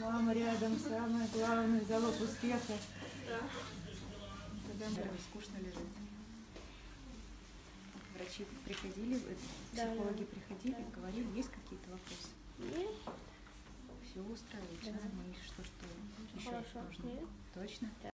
Мама рядом, самый главный залог успеха. Когда мы- скучно лежит. Врачи приходили, Да, психологи да. приходили, говорили, есть какие-то вопросы? Нет, Все устраивает, Да. мы что, что еще хорошо. нужно? Нет. Точно?